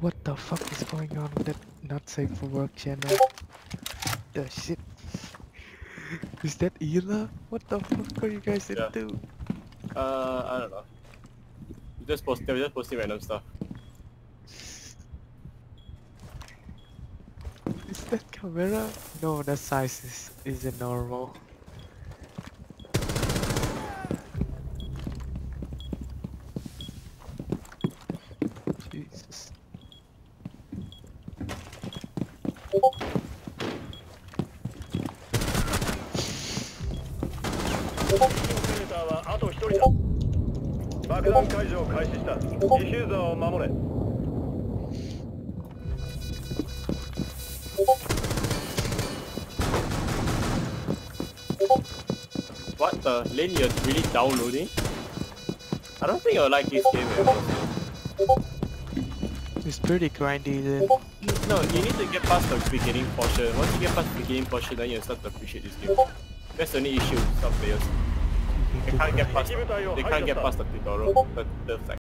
What the fuck is going on with that not safe for work channel? The shit. Is that Ela? What the fuck are you guys Yeah. into? Uh, I don't know. We just post, they were just posting random stuff. Is that camera? No, the size is isn't normal. Jesus. オペレーターはあと一人だ爆弾解除を開始したディフューザーを守れ What the? Lane, you're really downloading? I don't think you'll like this game very much. It's pretty grindy then. No, you need to get past the beginning portion. Once you get past the beginning portion, then you'll start to appreciate this game. That's the only issue with some players. They can't get past, they can't get past the tutorial, the, the like,